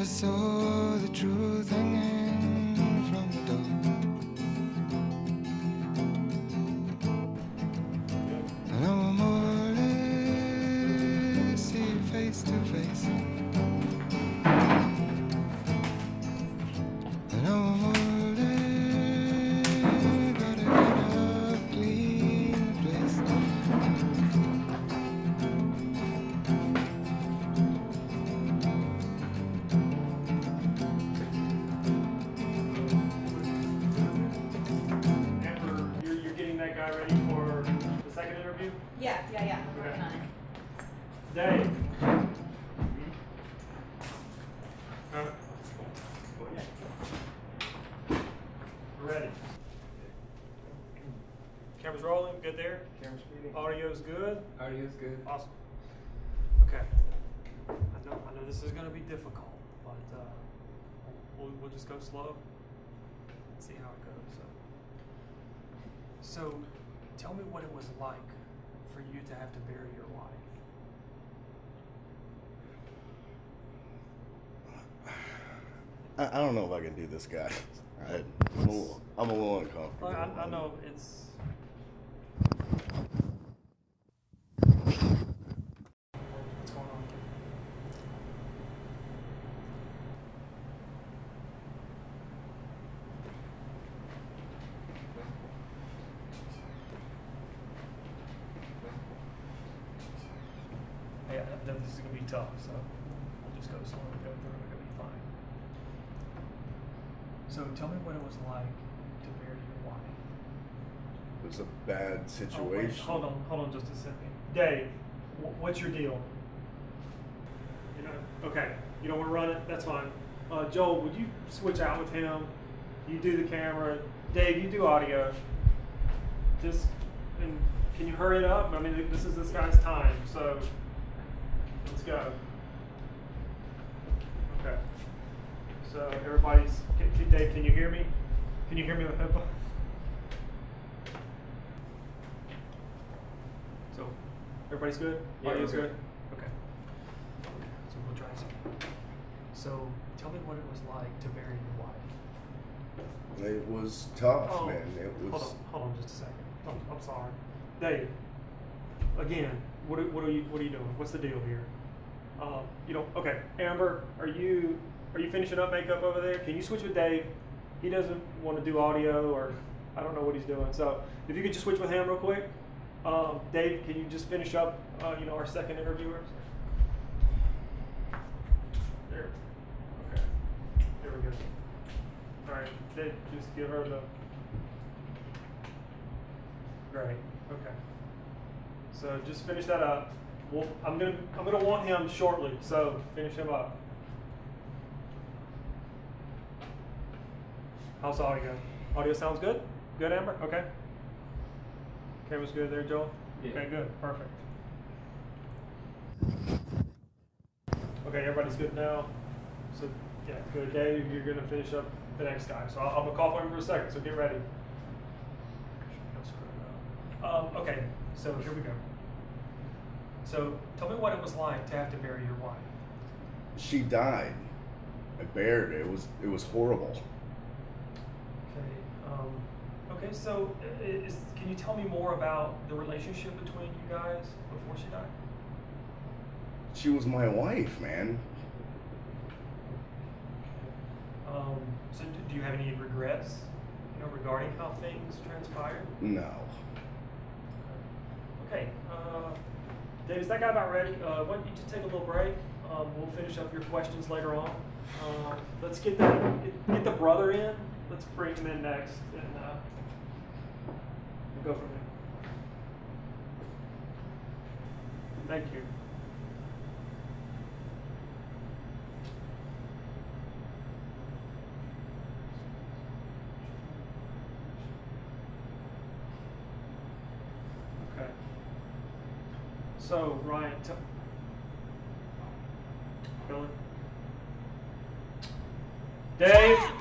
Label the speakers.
Speaker 1: Never
Speaker 2: Yeah, yeah, yeah. I'm
Speaker 3: Okay.
Speaker 2: working on it.
Speaker 3: Dave. Huh? We're Ready. Camera's rolling, good there?
Speaker 4: Camera speeding.
Speaker 3: Audio's good?
Speaker 4: Audio's good.
Speaker 3: Awesome. Okay. I know, I know this is gonna be difficult, but, uh, we'll, we'll just go slow. and See how it goes, so. So, tell me what it was like for you to have to bury your wife.
Speaker 5: I, I don't know if I can do this, guy. I, I'm, a a little uncomfortable.
Speaker 3: I, I know it's. What's going on? Yeah, I know this is gonna be tough, so we'll just go slow and go through it. It'll be fine. So tell me what it was like to bury your wife.
Speaker 5: It was a bad
Speaker 3: Oh, wait,
Speaker 5: situation.
Speaker 3: hold on, hold on just a second. Dave, wh- what's your deal? You know, okay, you don't want to run it, that's fine. Uh, Joel, would you switch out with him? You do the camera. Dave, you do audio. Just, and can you hurry it up? I mean, this is this guy's time, so let's go. Okay. So everybody's, can, can- Dave, can you hear me? Can you hear me with headphones? So, everybody's good?
Speaker 4: Yeah,
Speaker 3: Audio's good?
Speaker 4: good.
Speaker 3: Okay. So we'll try some. So, tell me what it was like to bury your wife.
Speaker 5: It was tough,
Speaker 3: Oh,
Speaker 5: man. It was.
Speaker 3: Hold
Speaker 5: was.
Speaker 3: on, hold on just a second. I'm, I'm sorry. Dave, again, what what are you, what are you doing? What's the deal here? Um, you know, okay, Amber, are you, are you finishing up makeup over there? Can you switch with Dave? He doesn't want to do audio or, I don't know what he's doing. So, if you could just switch with him real quick. Um, Dave, can you just finish up, uh, you know, our second interviewer? There. Okay. There we go. All right, Dave, just give her the. Great. Okay. So just finish that up. Well, I'm gonna I'm gonna want him shortly. So finish him up. How's the audio? Audio sounds good. Good, Amber. Okay. Camera's good there, Joel.
Speaker 4: Yeah.
Speaker 3: Okay, good. Perfect. Okay, everybody's good now. So yeah, good. Dave, you're gonna finish up the next guy. So I'll, I'm gonna call for him for a second. So get ready. Don't screw it up. Um, okay, so here we go. So tell me what it was like to have to bury your wife.
Speaker 5: She died. I buried it. It was. It was horrible.
Speaker 3: Okay. Um, okay. So is, can you tell me more about the relationship between you guys before she died?
Speaker 5: She was my wife, man.
Speaker 3: Um, so do, do you have any regrets, you know, regarding how things transpired?
Speaker 5: No.
Speaker 3: Okay. Uh, Dave, is that guy about ready? Uh, why don't you just take a little break? Um, we'll finish up your questions later on. Uh, let's get that get, get the brother in. Let's bring him in next, and uh, we'll go from there. Thank you. Okay. So, Ryan, t- Billy? Dave?